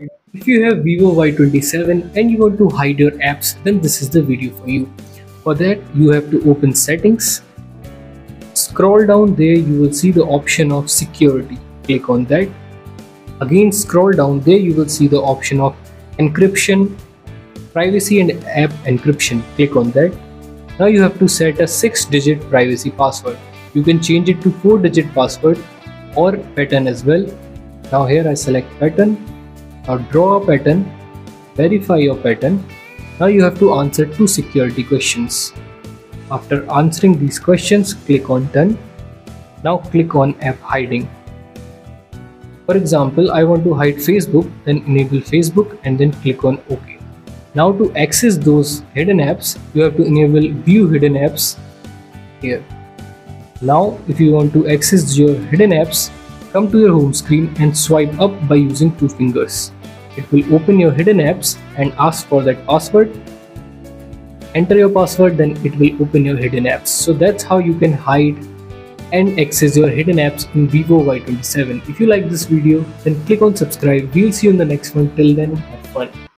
If you have Vivo Y27 and you want to hide your apps, then this is the video for you. For that, you have to open settings. Scroll down there, you will see the option of security. Click on that. Again, scroll down there, you will see the option of encryption, privacy and app encryption. Click on that. Now you have to set a 6 digit privacy password. You can change it to 4 digit password or pattern as well. Now here I select pattern now draw a pattern, verify your pattern. Now you have to answer two security questions. After answering these questions, click on done. Now click on app hiding. For example, I want to hide Facebook, then enable Facebook and then click on OK. Now to access those hidden apps, you have to enable view hidden apps here. Now if you want to access your hidden apps, come to your home screen and swipe up by using two fingers. It will open your hidden apps and ask for that password. Enter your password, then it will open your hidden apps. So that's how you can hide and access your hidden apps in Vivo Y27. If you like this video, then click on subscribe. We'll see you in the next one. Till then, have fun.